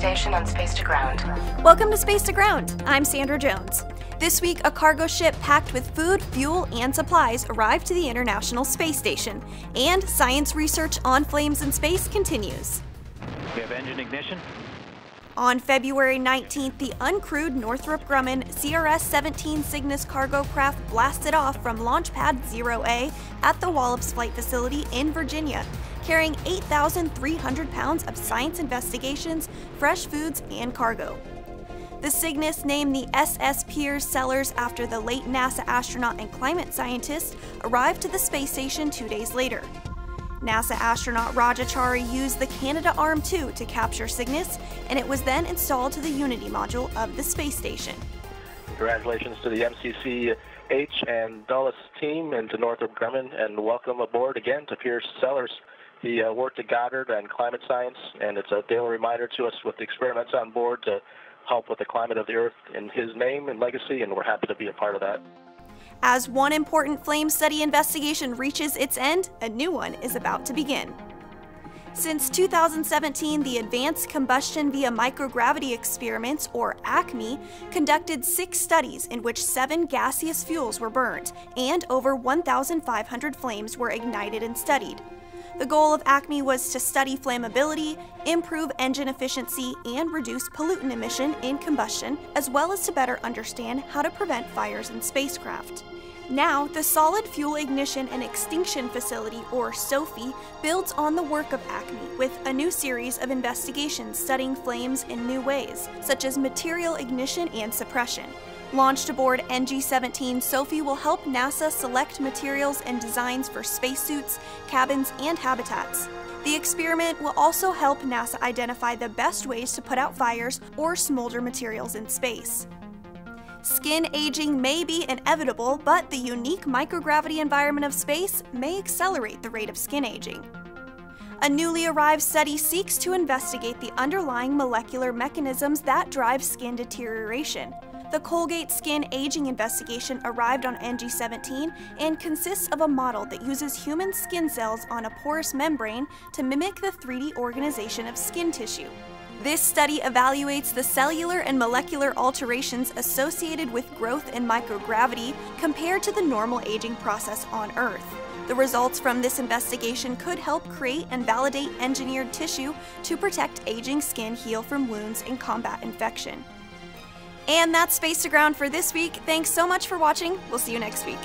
station and space to ground. Welcome to Space to Ground. I'm Sandra Jones. This week, a cargo ship packed with food, fuel, and supplies arrived to the International Space Station, and science research on flames in space continues. We have engine ignition. On February 19th, the uncrewed Northrop Grumman CRS 17 Cygnus cargo craft blasted off from Launch Pad 0A at the Wallops Flight Facility in Virginia, carrying 8,300 pounds of science investigations, fresh foods, and cargo. The Cygnus, named the SS Piers Sellers after the late NASA astronaut and climate scientist, arrived to the space station two days later. NASA astronaut Raja Chari used the Canadarm2 to capture Cygnus, and it was then installed to the Unity module of the space station. Congratulations to the MCC H and Dulles team and to Northrop Grumman, and welcome aboard again to Piers Sellers. He uh, worked at Goddard and climate science, and it's a daily reminder to us with the experiments on board to help with the climate of the Earth in his name and legacy, and we're happy to be a part of that. As one important flame study investigation reaches its end, a new one is about to begin. Since 2017, the Advanced Combustion via Microgravity Experiments, or ACME, conducted six studies in which seven gaseous fuels were burned, and over 1,500 flames were ignited and studied. The goal of ACME was to study flammability, improve engine efficiency, and reduce pollutant emission in combustion, as well as to better understand how to prevent fires in spacecraft. Now, the Solid Fuel Ignition and Extinction Facility, or SoFIE, builds on the work of ACME with a new series of investigations studying flames in new ways, such as material ignition and suppression. Launched aboard NG 17, SoFIE will help NASA select materials and designs for spacesuits, cabins, and habitats. The experiment will also help NASA identify the best ways to put out fires or smolder materials in space. Skin aging may be inevitable, but the unique microgravity environment of space may accelerate the rate of skin aging. A newly arrived study seeks to investigate the underlying molecular mechanisms that drive skin deterioration. The Colgate Skin Aging Investigation arrived on NG17 and consists of a model that uses human skin cells on a porous membrane to mimic the 3D organization of skin tissue. This study evaluates the cellular and molecular alterations associated with growth in microgravity compared to the normal aging process on Earth. The results from this investigation could help create and validate engineered tissue to protect aging skin heal from wounds and combat infection. And that's Space to Ground for this week. Thanks so much for watching. We'll see you next week.